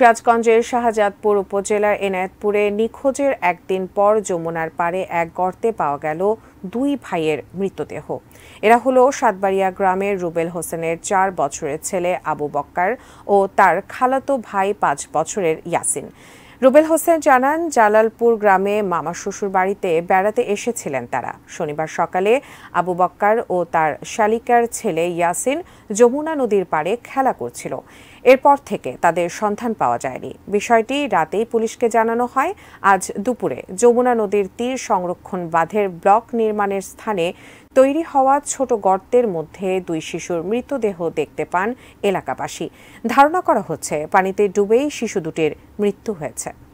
সিরাজগঞ্জের শাহজাদপুর উপজেলার এনায়েতপুরে নিখোঁজের একদিন পর যমুনার পারে এক গর্তে পাওয়া গেল দুই ভাইয়ের মৃতদেহ। এরা হলো সাতবাড়িয়া গ্রামের রুবেল হোসেনের চার বছরের ছেলে আবু বক্কার ও তার খালাতো ভাই পাঁচ বছরের ইয়াসিন। রুবেল হোসেন জানান, জালালপুর গ্রামে মামা শ্বশুর বাড়িতে বেড়াতে এসেছিলেন তারা। শনিবার সকালে আবু বক্কার ও তার শালিকার ছেলে ইয়াসিন যমুনা নদীর পাড়ে খেলা করছিল। এরপর থেকে তাদের সন্ধান পাওয়া যায়নি। বিষয়টি রাতেই পুলিশকে জানানো হয়। আজ দুপুরে যমুনা নদীর তীর সংরক্ষণ বাঁধের ব্লক নির্মাণের স্থানে তৈরি হওয়া ছোট গর্তের মধ্যে দুই শিশুর মৃতদেহ দেখতে পান এলাকাবাসী। ধারণা করা হচ্ছে পানিতে ডুবেই শিশু দুটির মৃত্যু হয়েছে।